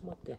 ち待って。